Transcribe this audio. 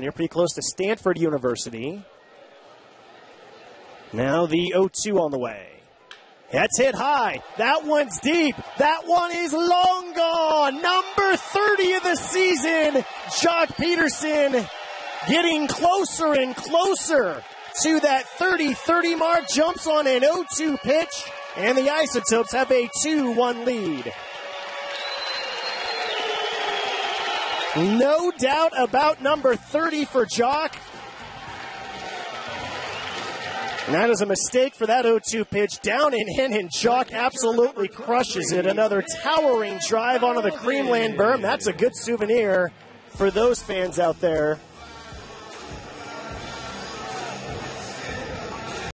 California, pretty close to Stanford University. Now the 0 2 on the way. That's hit high. That one's deep. That one is long gone. Number 30 of the season, Joc Pederson getting closer and closer to that 30 30 mark. Jumps on an 0 2 pitch, and the Isotopes have a 2 1 lead. No doubt about number 30 for Joc. And that is a mistake for that 0-2 pitch. Down and in, and Joc absolutely crushes it. Another towering drive onto the Creamland berm. That's a good souvenir for those fans out there.